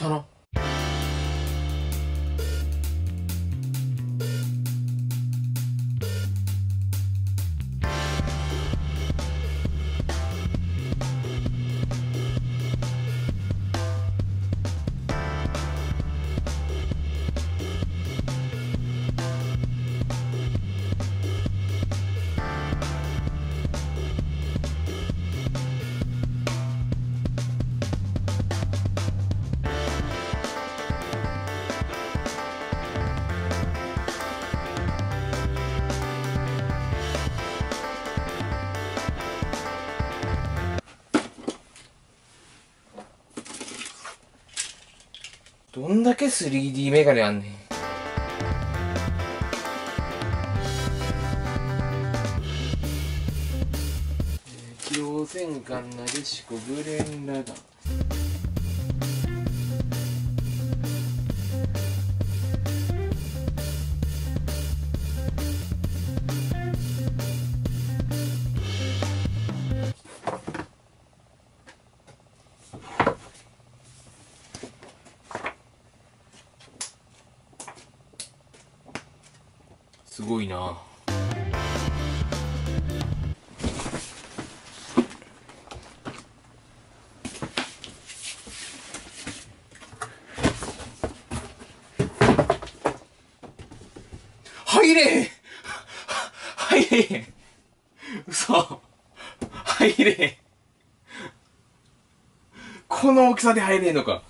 来たどんだけ 3D メガネあんねん。機動戦艦なでしこグレンラガン。ごいな。入れ。へん入れ。へん嘘。入れ。へんこの大きさで入れへんのか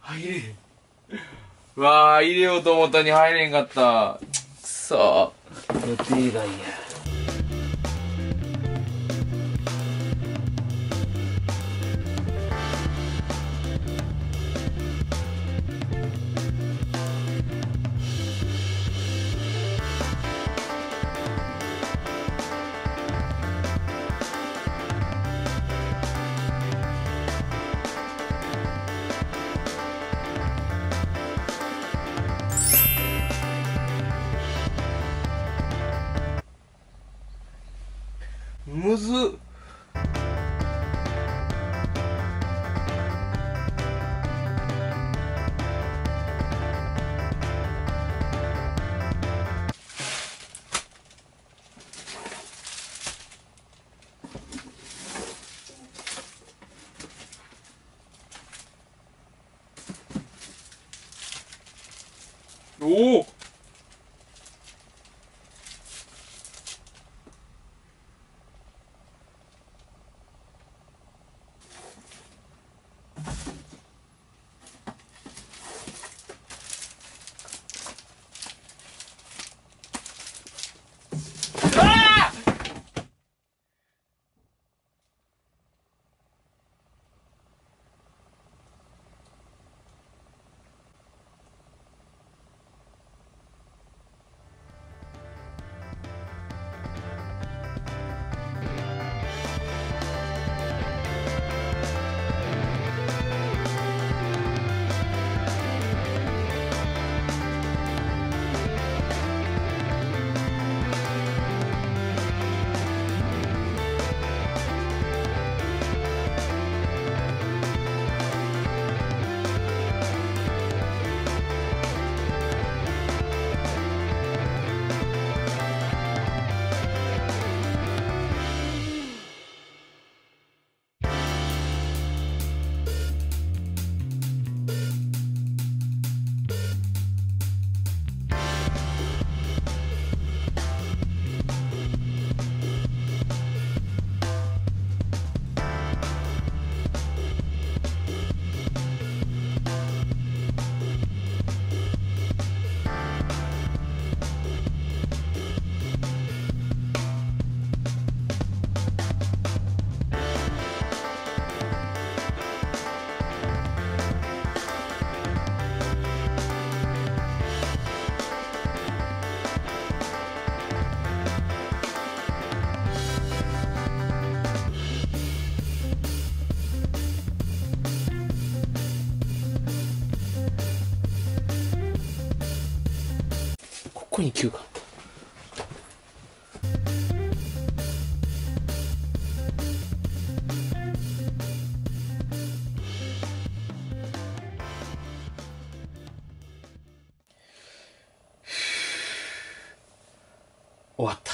入れへんうわあ入れようと思ったに入れんかった。くそ予定外や。むず。おお。こに9が。終わった。